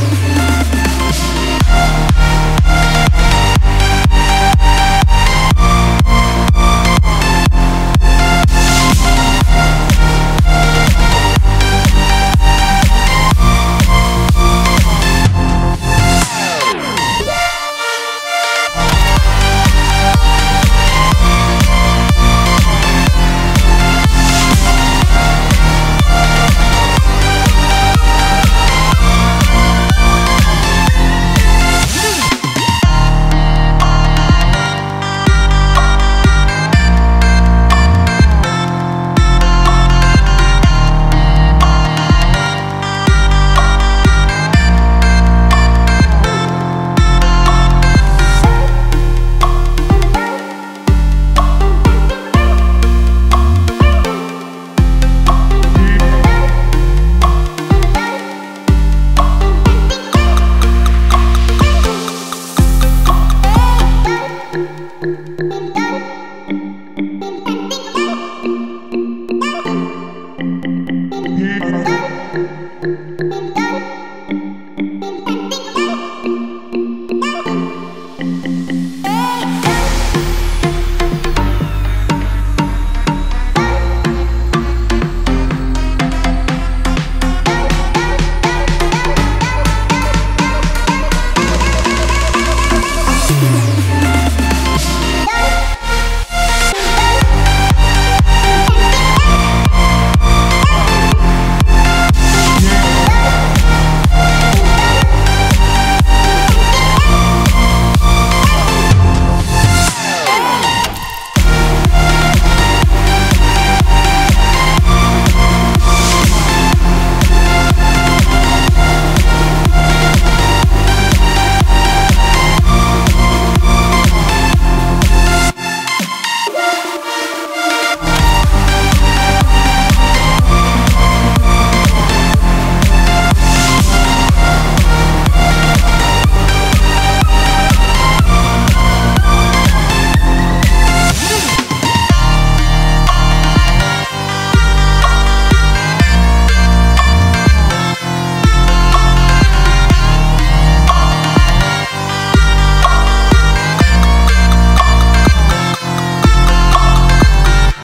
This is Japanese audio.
よし!